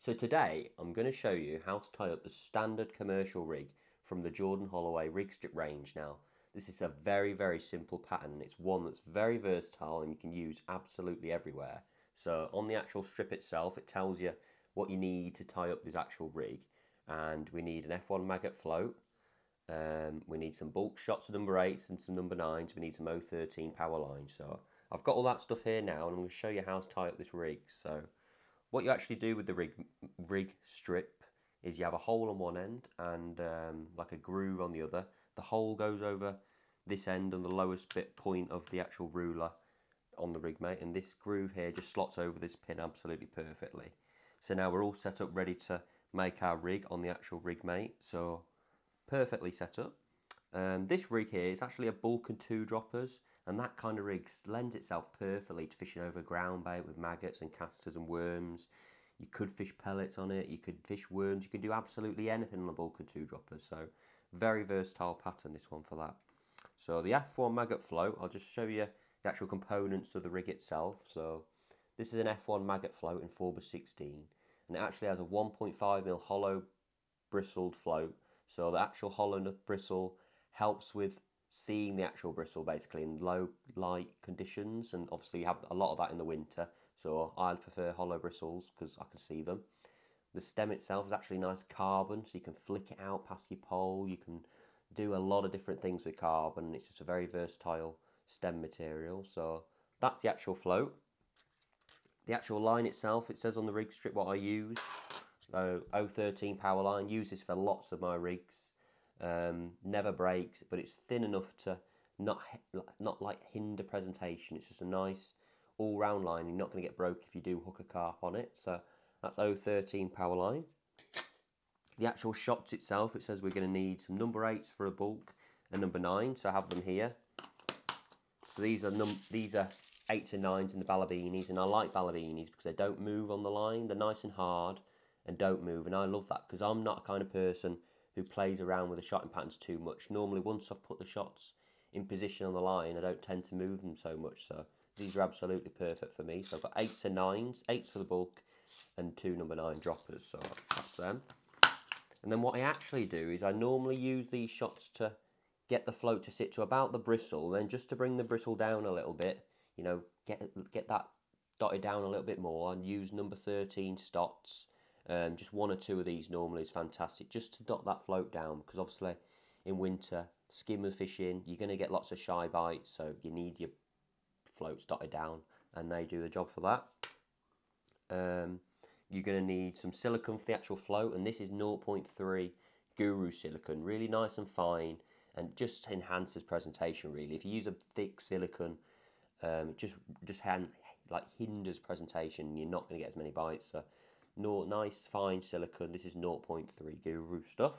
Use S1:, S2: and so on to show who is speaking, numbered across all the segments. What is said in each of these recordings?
S1: So today I'm going to show you how to tie up the standard commercial rig from the Jordan Holloway rig strip range now. This is a very very simple pattern and it's one that's very versatile and you can use absolutely everywhere. So on the actual strip itself it tells you what you need to tie up this actual rig and we need an F1 maggot float, um, we need some bulk shots of number 8s and some number 9s, we need some 013 power lines. So I've got all that stuff here now and I'm going to show you how to tie up this rig. So what you actually do with the rig, rig strip is you have a hole on one end and um, like a groove on the other. The hole goes over this end and the lowest bit point of the actual ruler on the rig mate and this groove here just slots over this pin absolutely perfectly. So now we're all set up ready to make our rig on the actual rig mate. So perfectly set up. Um, this rig here is actually a Bulk and two droppers and that kind of rig lends itself perfectly to fishing over ground bait with maggots and casters and worms. You could fish pellets on it, you could fish worms, you can do absolutely anything on a bulk and two droppers. So very versatile pattern this one for that. So the F1 maggot float, I'll just show you the actual components of the rig itself. So this is an F1 maggot float in 4x16 and it actually has a 1.5mm hollow bristled float. So the actual hollow bristle helps with seeing the actual bristle basically in low light conditions and obviously you have a lot of that in the winter so I prefer hollow bristles because I can see them. The stem itself is actually nice carbon so you can flick it out past your pole, you can do a lot of different things with carbon it's just a very versatile stem material so that's the actual float. The actual line itself, it says on the rig strip what I use. So 013 power line, use this for lots of my rigs. Um, never breaks, but it's thin enough to not not like hinder presentation. It's just a nice all-round line. You're not going to get broke if you do hook a carp on it. So that's 013 power line. The actual shots itself, it says we're going to need some number eights for a bulk and number nine. So I have them here. So these are num these are eights and nines in the Balabinis, and I like Balabinis because they don't move on the line. They're nice and hard and don't move, and I love that because I'm not a kind of person who plays around with the shotting patterns too much. Normally, once I've put the shots in position on the line, I don't tend to move them so much. So these are absolutely perfect for me. So I've got eights and nines, eights for the bulk, and two number nine droppers. So that's them. And then what I actually do is I normally use these shots to get the float to sit to about the bristle, then just to bring the bristle down a little bit, you know, get get that dotted down a little bit more and use number 13 Stotz um, just one or two of these normally is fantastic just to dot that float down because obviously in winter, skimmer fishing, you're going to get lots of shy bites, so you need your floats dotted down and they do the job for that. Um, you're going to need some silicone for the actual float and this is 0.3 Guru silicone, really nice and fine and just enhances presentation really. If you use a thick silicone, um, just just hand, like hinders presentation, you're not going to get as many bites. So no, nice fine silicone. This is 0.3 Guru stuff.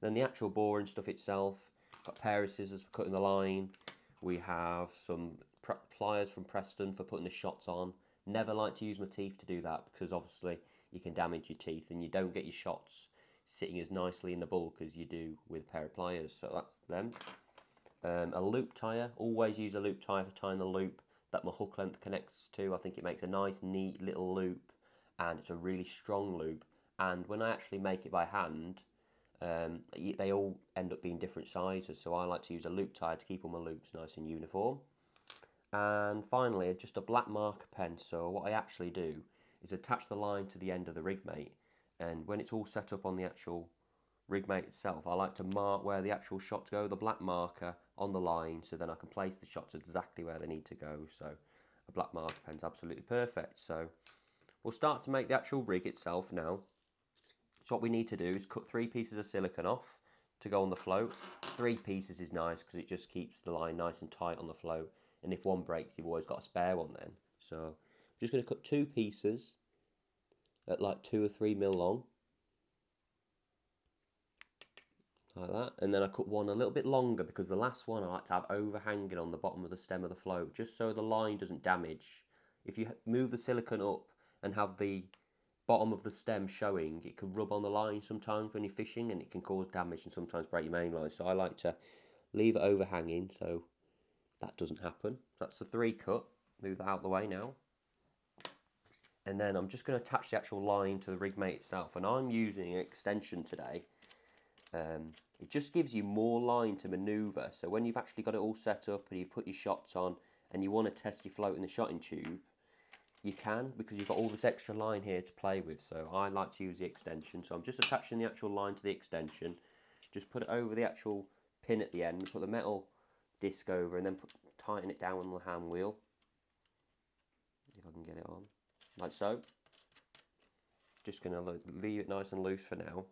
S1: Then the actual boring stuff itself. Got a pair of scissors for cutting the line. We have some pliers from Preston for putting the shots on. Never like to use my teeth to do that because obviously you can damage your teeth and you don't get your shots sitting as nicely in the bulk as you do with a pair of pliers. So that's them. Um, a loop tire. Always use a loop tire for tying the loop that my hook length connects to. I think it makes a nice neat little loop and it's a really strong loop. And when I actually make it by hand, um, they all end up being different sizes. So I like to use a loop tie to keep all my loops nice and uniform. And finally, just a black marker pen. So what I actually do is attach the line to the end of the rig mate. And when it's all set up on the actual rig mate itself, I like to mark where the actual shots go, the black marker on the line, so then I can place the shots exactly where they need to go. So a black marker pen is absolutely perfect. So We'll start to make the actual rig itself now. So what we need to do is cut three pieces of silicone off to go on the float. Three pieces is nice because it just keeps the line nice and tight on the float. And if one breaks, you've always got a spare one then. So I'm just going to cut two pieces at like two or three mil long. Like that. And then I cut one a little bit longer because the last one I like to have overhanging on the bottom of the stem of the float just so the line doesn't damage. If you move the silicone up and have the bottom of the stem showing, it can rub on the line sometimes when you're fishing and it can cause damage and sometimes break your main line. So I like to leave it overhanging so that doesn't happen. That's the three cut. Move that out of the way now. and then I'm just going to attach the actual line to the rig mate itself and I'm using an extension today um, it just gives you more line to maneuver so when you've actually got it all set up and you've put your shots on and you want to test your float in the shotting tube you can because you've got all this extra line here to play with. So I like to use the extension. So I'm just attaching the actual line to the extension. Just put it over the actual pin at the end. Put the metal disc over and then put, tighten it down on the hand wheel. If I can get it on. Like so. Just going to leave it nice and loose for now.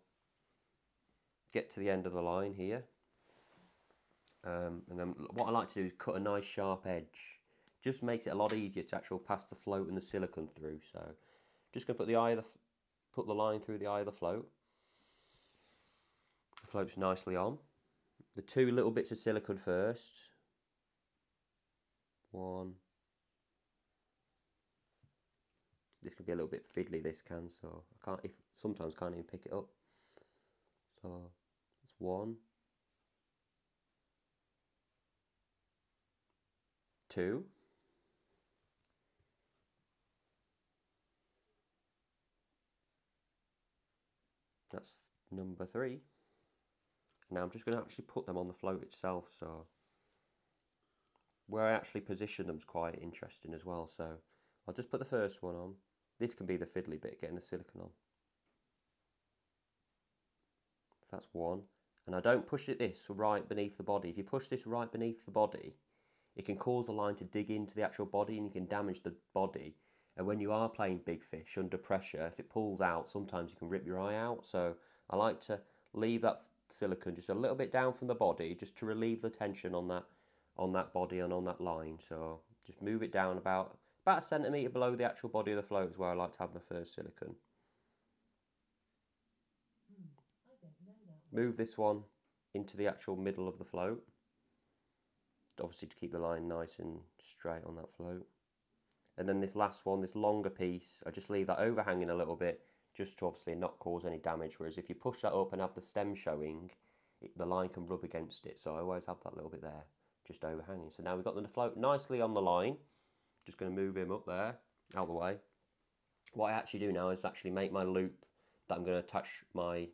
S1: Get to the end of the line here. Um, and then what I like to do is cut a nice sharp edge just makes it a lot easier to actually pass the float and the silicone through. So just going to put the eye the, put the line through the eye of the float. The float's nicely on. The two little bits of silicone first. One. This could be a little bit fiddly this can so I can't if sometimes can't even pick it up. So it's one. Two that's number three. Now I'm just going to actually put them on the float itself so where I actually position them is quite interesting as well so I'll just put the first one on. This can be the fiddly bit getting the silicone on. That's one. And I don't push it this right beneath the body. If you push this right beneath the body it can cause the line to dig into the actual body and you can damage the body and when you are playing big fish under pressure, if it pulls out, sometimes you can rip your eye out. So I like to leave that silicone just a little bit down from the body, just to relieve the tension on that on that body and on that line. So just move it down about about a centimetre below the actual body of the float is where I like to have the first silicone. Move this one into the actual middle of the float. Obviously to keep the line nice and straight on that float and then this last one this longer piece I just leave that overhanging a little bit just to obviously not cause any damage whereas if you push that up and have the stem showing it, the line can rub against it. So I always have that little bit there just overhanging. So now we've got them to float nicely on the line. Just going to move him up there out of the way. What I actually do now is actually make my loop that I'm going to attach my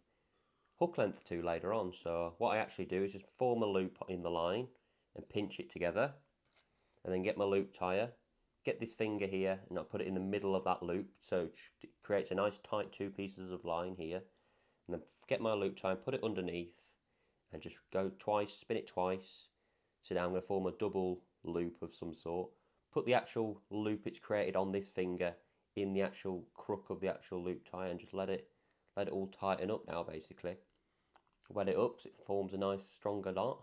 S1: hook length to later on. So what I actually do is just form a loop in the line and pinch it together and then get my loop tire get this finger here and I'll put it in the middle of that loop. So it creates a nice tight two pieces of line here. And then get my loop tie and put it underneath and just go twice spin it twice. So now I'm going to form a double loop of some sort. Put the actual loop it's created on this finger in the actual crook of the actual loop tie and just let it let it all tighten up now basically. Wet it up so it forms a nice stronger knot.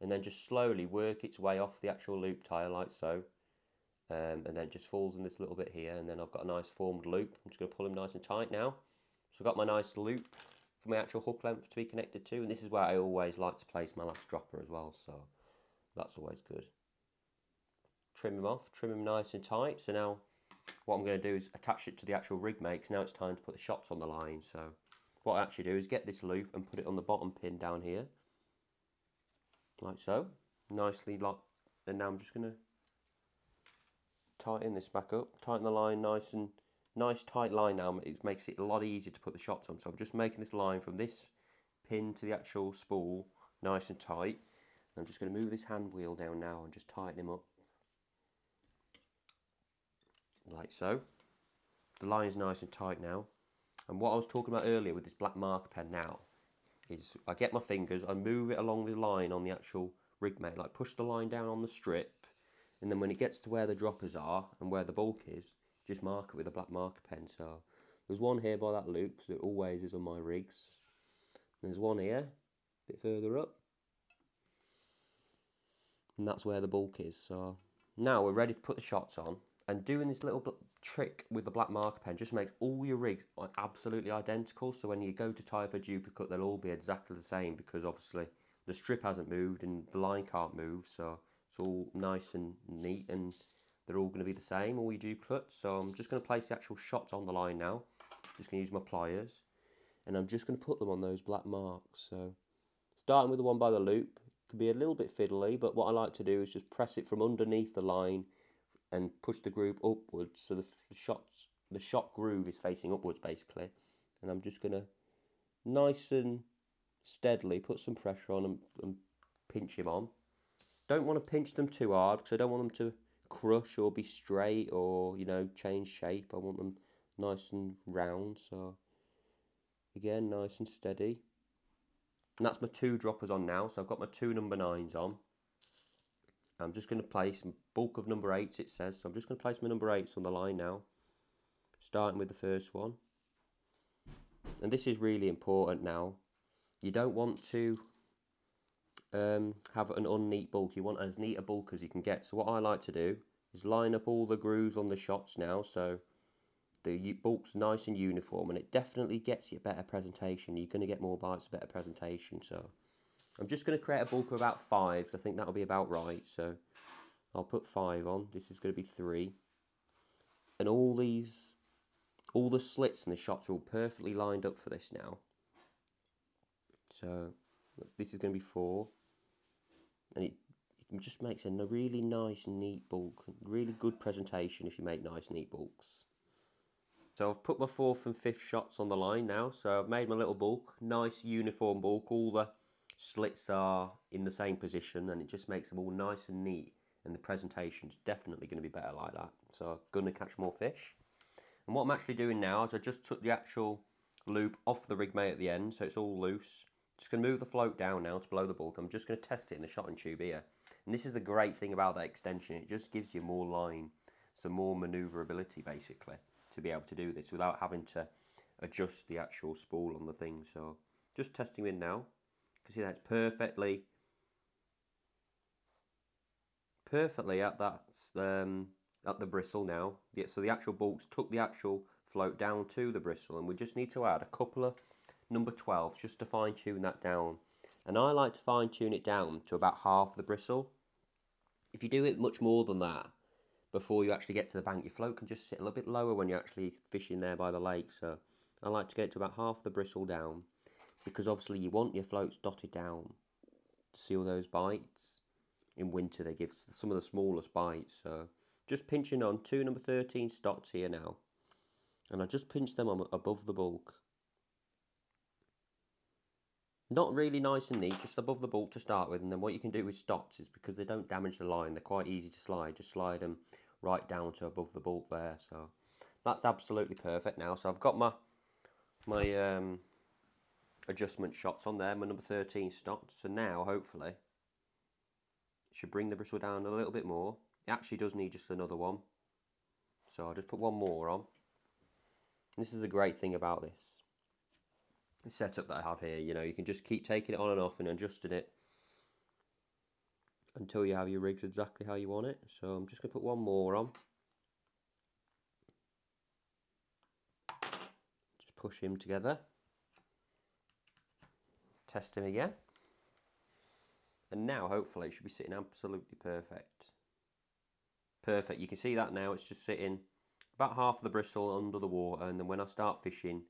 S1: And then just slowly work its way off the actual loop tie like so um, and then it just falls in this little bit here and then I've got a nice formed loop. I'm just going to pull them nice and tight now. So I've got my nice loop for my actual hook length to be connected to and this is where I always like to place my last dropper as well so that's always good. Trim them off trim them nice and tight. So now what I'm going to do is attach it to the actual rig because now it's time to put the shots on the line. So what I actually do is get this loop and put it on the bottom pin down here like so. Nicely locked. And now I'm just going to tighten this back up, tighten the line nice and nice tight line now. It makes it a lot easier to put the shots on. So I'm just making this line from this pin to the actual spool nice and tight. I'm just going to move this hand wheel down now and just tighten him up. Like so. The line is nice and tight now. And what I was talking about earlier with this black marker pen now is I get my fingers, I move it along the line on the actual rig mate, like push the line down on the strip and then when it gets to where the droppers are and where the bulk is, just mark it with a black marker pen. So there's one here by that loop, so it always is on my rigs. There's one here, a bit further up. And that's where the bulk is. So now we're ready to put the shots on. And doing this little trick with the black marker pen just makes all your rigs absolutely identical. So when you go to tie up a duplicate, they'll all be exactly the same because obviously the strip hasn't moved and the line can't move. So it's all nice and neat and they're all going to be the same, all your duplicates. So I'm just going to place the actual shots on the line now. Just going to use my pliers. And I'm just going to put them on those black marks. So starting with the one by the loop, can be a little bit fiddly, but what I like to do is just press it from underneath the line and push the group upwards so the shots the shot groove is facing upwards basically. And I'm just going to nice and steadily put some pressure on and, and pinch him on. Don't want to pinch them too hard because I don't want them to crush or be straight or, you know, change shape. I want them nice and round. So again, nice and steady. And that's my two droppers on now. So I've got my two number nines on. I'm just going to place bulk of number eights it says. So I'm just going to place my number eights on the line now. Starting with the first one. And this is really important now. You don't want to um, have an unneat bulk. You want as neat a bulk as you can get. So what I like to do is line up all the grooves on the shots now. So the bulk's nice and uniform and it definitely gets you a better presentation. You're going to get more bites, a better presentation. So I'm just going to create a bulk of about five. So I think that'll be about right. So I'll put five on. This is going to be three. And all these, all the slits in the shots are all perfectly lined up for this now. So this is going to be four. And it, it just makes a really nice, neat bulk. Really good presentation if you make nice, neat bulks. So I've put my fourth and fifth shots on the line now. So I've made my little bulk, nice uniform bulk. All the slits are in the same position and it just makes them all nice and neat. And the presentation's definitely going to be better like that. So I'm going to catch more fish. And what I'm actually doing now is I just took the actual loop off the rig mate at the end. So it's all loose. Just going to move the float down now to blow the bulk. I'm just going to test it in the shotting tube here. And this is the great thing about that extension. It just gives you more line, some more manoeuvrability basically to be able to do this without having to adjust the actual spool on the thing. So just testing in now. You can see that's perfectly perfectly at that um, at the bristle now. Yeah, so the actual bolts took the actual float down to the bristle and we just need to add a couple of number 12 just to fine tune that down. And I like to fine tune it down to about half the bristle. If you do it much more than that, before you actually get to the bank. Your float can just sit a little bit lower when you're actually fishing there by the lake. So I like to get it to about half the bristle down because obviously you want your floats dotted down to seal those bites. In winter they give some of the smallest bites. So just pinching on two number 13 Stotz here now. And I just pinch them on above the bulk. Not really nice and neat, just above the bulk to start with. And then what you can do with stops is because they don't damage the line, they're quite easy to slide. Just slide them right down to above the bulk there. So that's absolutely perfect now. So I've got my my um, adjustment shots on there, my number 13 Stotz. So now, hopefully, should bring the bristle down a little bit more. It actually does need just another one. So I'll just put one more on. And this is the great thing about this setup that I have here. You know, you can just keep taking it on and off and adjusting it until you have your rigs exactly how you want it. So I'm just going to put one more on. Just push him together. Test him again. And now hopefully it should be sitting absolutely perfect. Perfect. You can see that now. It's just sitting about half of the bristle under the water. And then when I start fishing,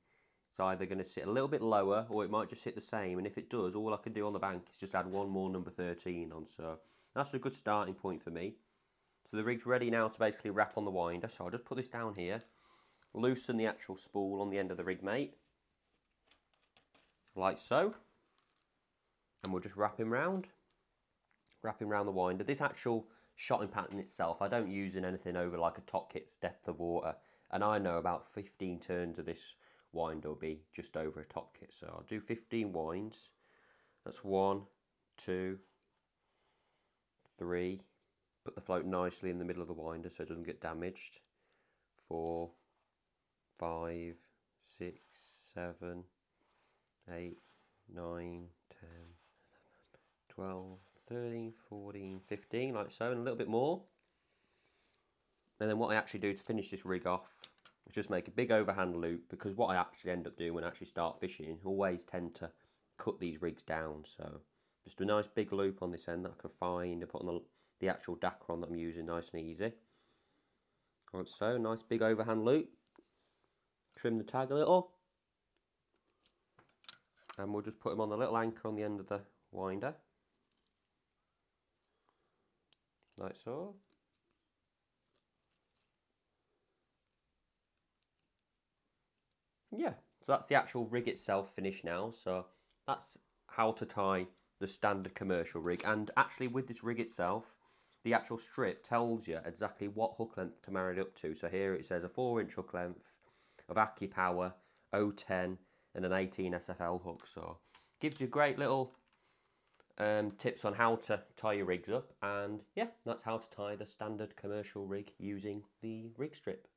S1: it's either going to sit a little bit lower or it might just sit the same. And if it does, all I can do on the bank is just add one more number 13 on. So that's a good starting point for me. So the rig's ready now to basically wrap on the winder. So I'll just put this down here, loosen the actual spool on the end of the rig mate, like so. And we'll just wrap him round, wrap him round the winder. This actual shotting pattern itself, I don't use in anything over like a top kit's depth of water. And I know about 15 turns of this wind will be just over a top kit. So I'll do 15 winds. That's one, two, three. Put the float nicely in the middle of the winder so it doesn't get damaged. Four, five, six, seven, eight, nine, ten, twelve, thirteen, fourteen, fifteen, like so, and a little bit more. And then what I actually do to finish this rig off just make a big overhand loop because what I actually end up doing when I actually start fishing, always tend to cut these rigs down. So just a nice big loop on this end that I can find and put on the, the actual Dacron that I'm using nice and easy. Like so, nice big overhand loop. Trim the tag a little. And we'll just put them on the little anchor on the end of the winder. Like so. Yeah, so that's the actual rig itself finished now. So that's how to tie the standard commercial rig. And actually with this rig itself, the actual strip tells you exactly what hook length to marry it up to. So here it says a 4 inch hook length of AccuPower 010 and an 18 SFL hook. So gives you great little um, tips on how to tie your rigs up. And yeah, that's how to tie the standard commercial rig using the rig strip.